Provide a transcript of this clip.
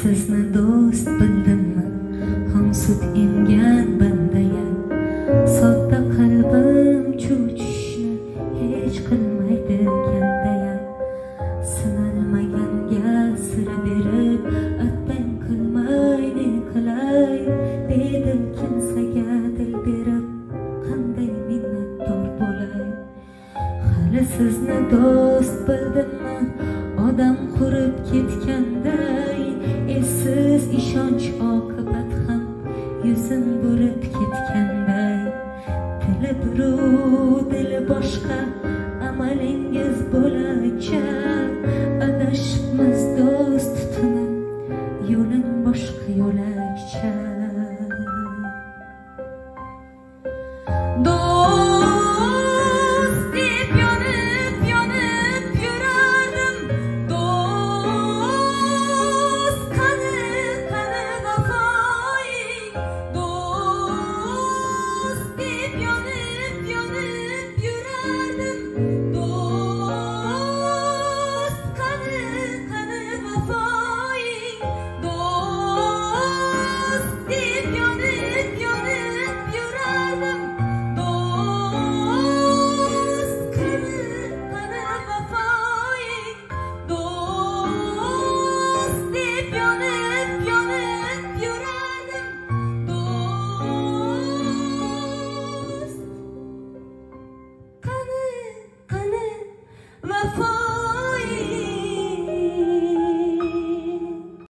sizni do'st bildimmi? Homsud emgan bandaga. Sodda hech berib kimsaga berib qanday sizni do'st bildimmi? Odam qurib ketganda yuzim bo'lib ketganday tili birov dili boshqa amalingiz bo'lajak adashibmiz do'st tutinib yo'lim boshqa yo'lakcha. my.